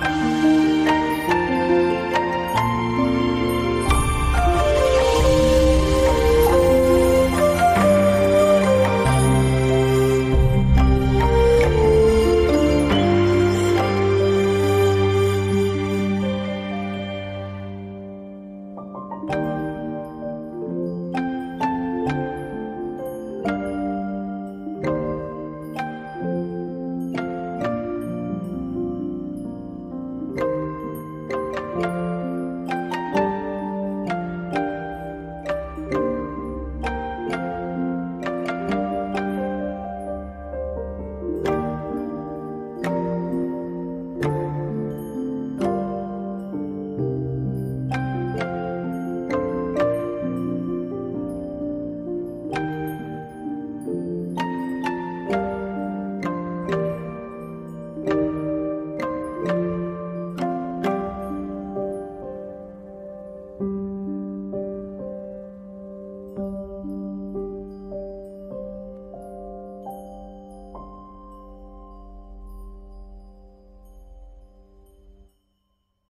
Bye.